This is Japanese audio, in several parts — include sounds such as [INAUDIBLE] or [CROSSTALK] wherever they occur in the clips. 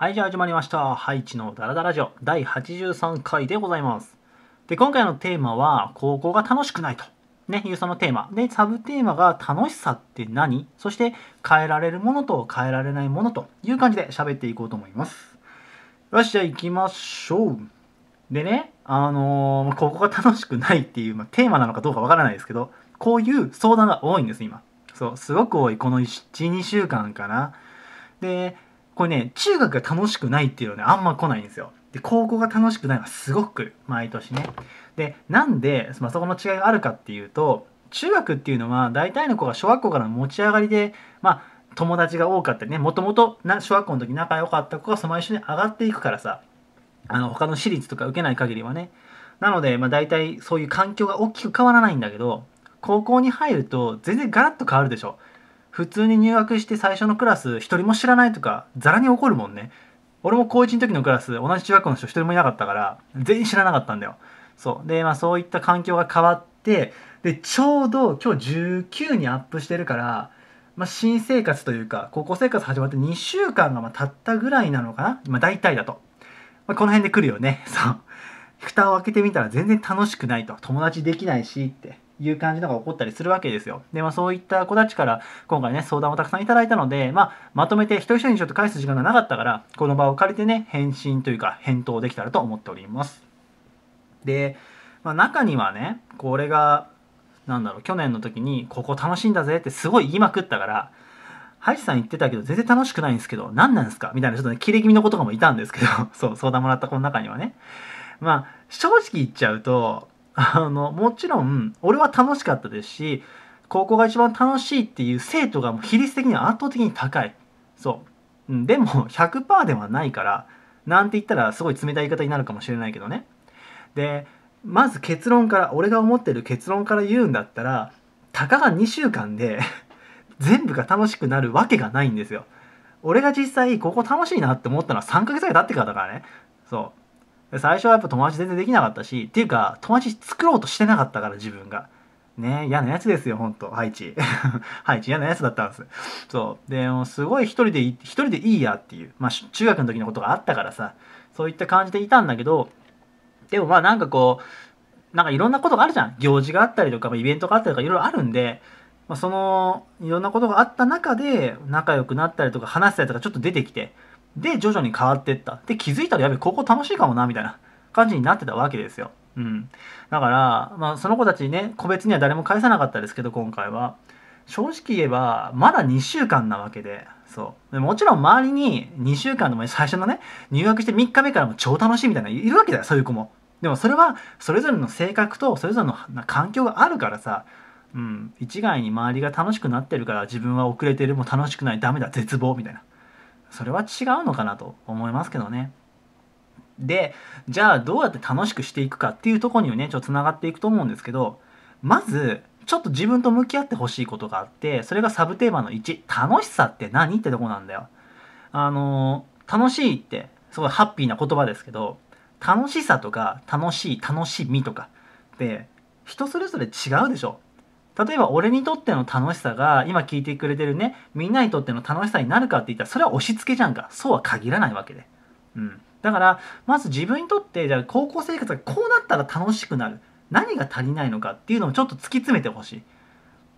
はい、じゃあ始まりました。ハイチのダラダラジオ第83回でございます。で、今回のテーマは、高校が楽しくないと。ね、いうそのテーマ。で、サブテーマが楽しさって何？そして変えられるものと変えられないものという感じで喋っていこうと思います。よし、じゃあ行きましょう。でね、あのー、高校が楽しくないっていう、まあ、テーマなのかどうかわからないですけど、こういう相談が多いんです、今。そう、すごく多い。この1、2週間かな。で、これね、中学が楽しくないっていうのはね、あんま来ないんですよ。で、高校が楽しくないのはすごく。毎年ね。で、なんで、まあ、そこの違いがあるかっていうと、中学っていうのは大体の子が小学校からの持ち上がりで、まあ、友達が多かったりね、もともと小学校の時仲良かった子がその一緒に上がっていくからさ、あの、他の私立とか受けない限りはね。なので、まあ大体そういう環境が大きく変わらないんだけど、高校に入ると全然ガラッと変わるでしょ。普通に入学して最初のクラス一人も知らないとかザラに起こるもんね。俺も高1の時のクラス同じ中学校の人一人もいなかったから全員知らなかったんだよ。そう。でまあそういった環境が変わってでちょうど今日19にアップしてるから、まあ、新生活というか高校生活始まって2週間がま経ったぐらいなのかな。まあ大体だと、まあ、この辺で来るよね。そう。蓋を開けてみたら全然楽しくないと。友達できないしって。いう感じのが起こったりするわけですよ。で、まあそういった子たちから今回ね、相談をたくさんいただいたので、まあまとめて一人一人にちょっと返す時間がなかったから、この場を借りてね、返信というか返答できたらと思っております。で、まあ中にはね、これが、なんだろう、去年の時に、ここ楽しいんだぜってすごい言いまくったから、ハイチさん言ってたけど全然楽しくないんですけど、何なんですか？みたいなちょっとね、切れ気味の子とかもいたんですけど、[LAUGHS] そう、相談もらった子の中にはね。まあ、正直言っちゃうと、あの、もちろん、俺は楽しかったですし、高校が一番楽しいっていう生徒が比率的には圧倒的に高い。そう。うんでも、100%ではないから、なんて言ったらすごい冷たい言い方になるかもしれないけどね。で、まず結論から、俺が思ってる結論から言うんだったら、たかが2週間で [LAUGHS] 全部が楽しくなるわけがないんですよ。俺が実際、ここ楽しいなって思ったのは3ヶ月ぐらい経ってからだからね。そう。最初はやっぱ友達全然できなかったし、っていうか、友達作ろうとしてなかったから、自分が。ね嫌なやつですよ、ほんと。ハイチ。[LAUGHS] ハイチ嫌なやつだったんです。そう。で、もすごい一人でい、一人でいいやっていう。まあ、中学の時のことがあったからさ、そういった感じでいたんだけど、でもまあなんかこう、なんかいろんなことがあるじゃん。行事があったりとか、イベントがあったりとか、いろいろあるんで、まあ、その、いろんなことがあった中で、仲良くなったりとか、話したりとかちょっと出てきて、で、徐々に変わっていった。で、気づいたらやべ、高校楽しいかもな、みたいな感じになってたわけですよ。うん。だから、まあ、その子たちね、個別には誰も返さなかったですけど、今回は。正直言えば、まだ2週間なわけで、そう。でもちろん周りに2週間でも最初のね、入学して3日目からも超楽しいみたいな、いるわけだよ、そういう子も。でもそれは、それぞれの性格と、それぞれの環境があるからさ、うん、一概に周りが楽しくなってるから自分は遅れてるもう楽しくないダメだ絶望みたいなそれは違うのかなと思いますけどね。でじゃあどうやって楽しくしていくかっていうとこにねちょっとつながっていくと思うんですけどまずちょっと自分と向き合ってほしいことがあってそれがサブテーマの1楽しさって何ってとこなんだよ。あの楽しいってすごいハッピーな言葉ですけど楽しさとか楽しい楽しみとかって人それぞれ違うでしょ。例えば俺にとっての楽しさが今聞いてくれてるねみんなにとっての楽しさになるかって言ったらそれは押し付けじゃんか。そうは限らないわけで、うん、だからまず自分にとってじゃあ高校生活がこうなったら楽しくなる。何が足りないのかっていうのをちょっと突き詰めてほしい。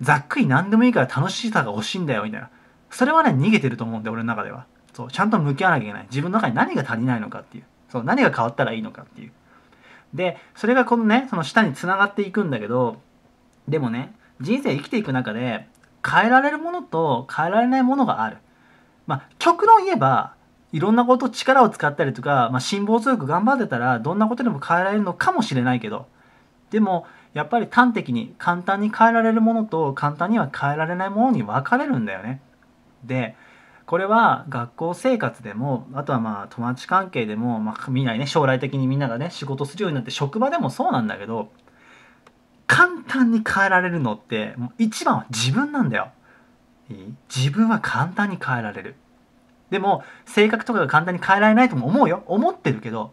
ざっくり何でもいいから楽しさが欲しいんだよみたいな。それはね逃げてると思うんで俺の中では。そう。ちゃんと向き合わなきゃいけない。自分の中に何が足りないのかっていう。そう。何が変わったらいいのかっていう。でそれがこのねその下につながっていくんだけどでもね人生生きていく中で変えられるものと変えられないものがある。まあ極論言えばいろんなこと力を使ったりとか、まあ、辛抱強く頑張ってたらどんなことでも変えられるのかもしれないけどでもやっぱり端的に簡単に変えられるものと簡単には変えられないものに分かれるんだよね。でこれは学校生活でもあとはまあ友達関係でも、まあ、みんなね将来的にみんながね仕事するようになって職場でもそうなんだけど簡単に変えられるのってもう一番は自分なんだよ。いい？自分は簡単に変えられる。でも性格とかが簡単に変えられないとも思うよ。思ってるけど。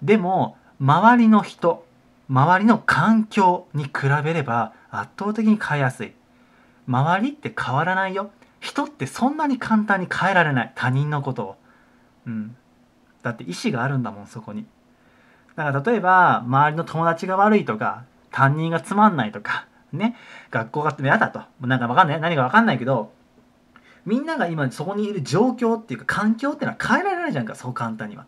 でも周りの人周りの環境に比べれば圧倒的に変えやすい。周りって変わらないよ。人ってそんなに簡単に変えられない。他人のことを。うん。だって意思があるんだもんそこに。だから例えば周りの友達が悪いとか担任がつまんないとか [LAUGHS] ね学校が嫌だと。なんか分かんない。何か分かんないけどみんなが今そこにいる状況っていうか環境っていうのは変えられないじゃんかそう簡単には。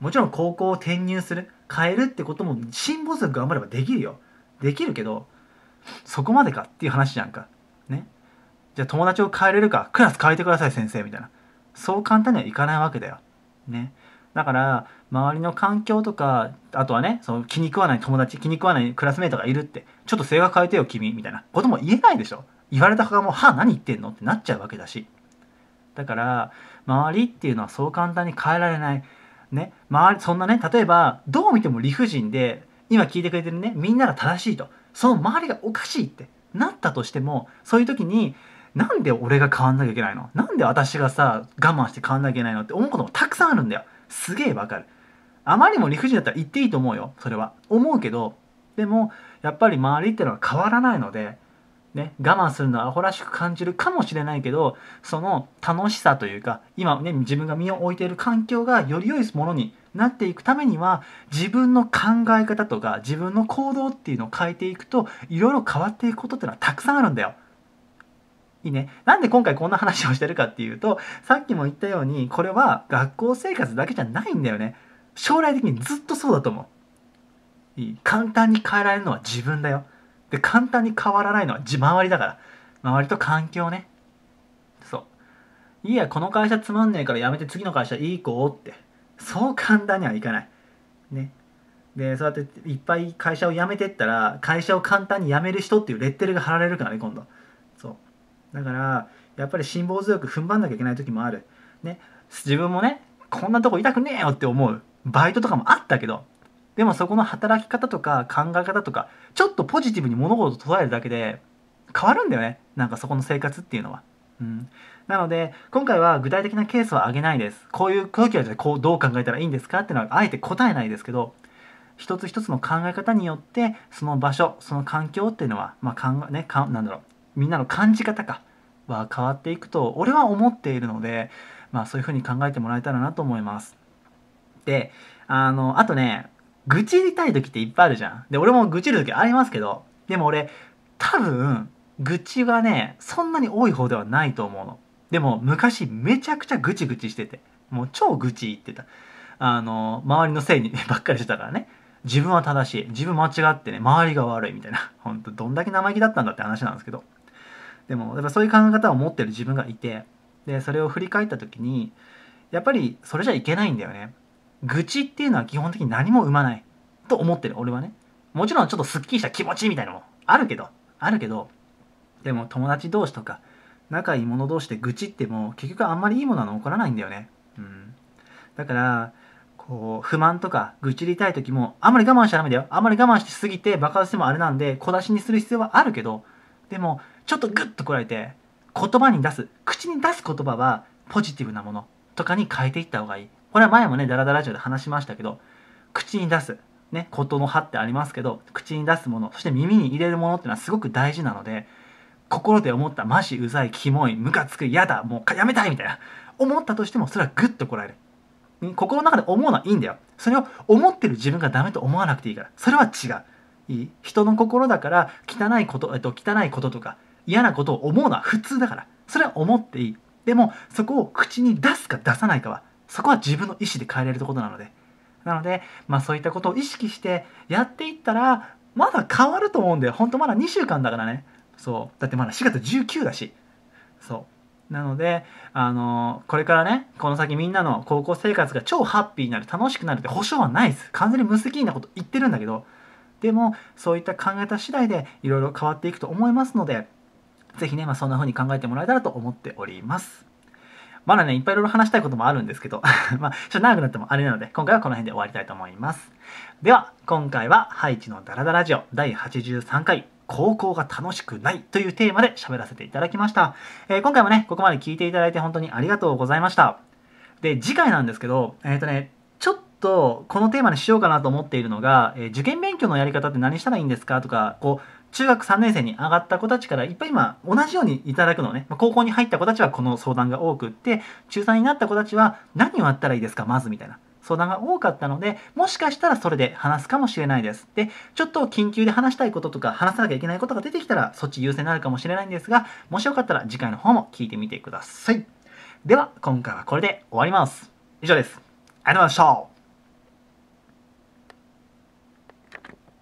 もちろん高校を転入する変えるってことも辛抱強く頑張ればできるよ。できるけどそこまでかっていう話じゃんか。ね。じゃあ友達を変えれるかクラス変えてください先生みたいな。そう簡単にはいかないわけだよ。ね。だから周りの環境とかあとはねその気に食わない友達気に食わないクラスメートがいるってちょっと性格変えてよ君みたいな。ことも言えないでしょ。言われた側もう「はあ何言ってんの?」ってなっちゃうわけだし。だから周りっていうのはそう簡単に変えられない。ね。周りそんなね例えばどう見ても理不尽で今聞いてくれてるねみんなが正しいと。その周りがおかしいってなったとしてもそういう時になんで俺が変わんなきゃいけないの？なんで私がさ我慢して変わんなきゃいけないの？って思うこともたくさんあるんだよ。すげえわかる。あまりも理不尽だったら言っていいと思うよ。それは。思うけどでもやっぱり周りってのは変わらないのでね、我慢するのはアホらしく感じるかもしれないけどその楽しさというか今ね自分が身を置いている環境がより良いものになっていくためには自分の考え方とか自分の行動っていうのを変えていくといろいろ変わっていくことっていうのはたくさんあるんだよ。いいね。なんで今回こんな話をしてるかっていうとさっきも言ったようにこれは学校生活だけじゃないんだよね。将来的にずっとそうだと思う。いい簡単に変えられるのは自分だよ。で簡単に変わらないのは自周りだから周りと環境ねそういやこの会社つまんねえから辞めて次の会社いい子ってそう簡単にはいかないねでそうやっていっぱい会社を辞めてったら会社を簡単に辞める人っていうレッテルが貼られるからね今度だからやっぱり辛抱強く踏ん張んなきゃいけない時もある。ね。自分もねこんなとこいたくねえよって思う。バイトとかもあったけど。でもそこの働き方とか考え方とかちょっとポジティブに物事を捉えるだけで変わるんだよね。なんかそこの生活っていうのは。うん、なので今回は具体的なケースは挙げないです。こういう時はじゃこうどう考えたらいいんですか？っていうのはあえて答えないですけど一つ一つの考え方によってその場所その環境っていうのは、まあ考えね、かなんだろう。みんなの感じ方かは変わっていくと俺は思っているので、まあ、そういうふうに考えてもらえたらなと思います。であのあとね愚痴りたい時っていっぱいあるじゃん。で、俺も愚痴る時ありますけど、でも俺、多分、愚痴はね、そんなに多い方ではないと思うの。でも、昔めちゃくちゃぐちぐちしてて、もう超愚痴言ってた。あの、周りのせいに [LAUGHS] ばっかりしてたからね。自分は正しい。自分間違ってね、周りが悪いみたいな。ほんと、どんだけ生意気だったんだって話なんですけど。でも、やっぱそういう考え方を持ってる自分がいて、で、それを振り返った時に、やっぱりそれじゃいけないんだよね。愚痴っていうのは基本的に何も生まない。と思ってる俺はね。もちろんちょっとすっきりした気持ちみたいなのもあるけどあるけどでも友達同士とか仲いい者同士で愚痴っても結局あんまりいいものは残らないんだよね。うん。だからこう不満とか愚痴りたい時もあんまり我慢しちゃダメだよ。あんまり我慢しすぎて爆発してもあれなんで小出しにする必要はあるけどでもちょっとグッとこらえて言葉に出す口に出す言葉はポジティブなものとかに変えていった方がいいこれは前もね、ダラダラジオで話しましたけど、口に出す。ね、ことの葉ってありますけど、口に出すもの、そして耳に入れるものっていうのはすごく大事なので、心で思った、マジうざい、キモい、ムカつく、嫌だ、もうやめたいみたいな、思ったとしても、それはグッとこらえる。心の中で思うのはいいんだよ。それを思ってる自分がダメと思わなくていいから。それは違う。いい。人の心だから汚いこと、えっと、汚いこととか嫌なことを思うのは普通だから。それは思っていい。でも、そこを口に出すか出さないかはそこは自分の意思で変えれるところなので。なので、まあ、そういったことを意識してやっていったらまだ変わると思うんだよ。本当まだ2週間だからね。そう。だってまだ4月19だし。そう。なのであのこれからねこの先みんなの高校生活が超ハッピーになる楽しくなるって保証はないです。完全に無責任なこと言ってるんだけど。でもそういった考え方次第でいろいろ変わっていくと思いますので是非ね、まあ、そんな風に考えてもらえたらと思っておりますまだね、いっぱいいろいろ話したいこともあるんですけど [LAUGHS] まあ、ちょっと長くなってもあれなので、今回はこの辺で終わりたいと思います。では、今回は、ハイチのダラダラジオ第83回、高校が楽しくないというテーマで喋らせていただきました。えー、今回もね、ここまで聞いていただいて本当にありがとうございました。で、次回なんですけど、えっ、ー、とね、とこのテーマにしようかなと思っているのが、えー受験勉強のやり方って何したらいいんですかとかこう中学3年生に上がった子たちからいっぱい今同じようにいただくのね。まあ高校に入った子たちはこの相談が多くって中3になった子たちは何をやったらいいですかまずみたいな。相談が多かったのでもしかしたらそれで話すかもしれないです。でちょっと緊急で話したいこととか話さなきゃいけないことが出てきたらそっち優先になるかもしれないんですがもしよかったら次回の方も聞いてみてください。では今回はこれで終わります。以上です。ありがとうございました。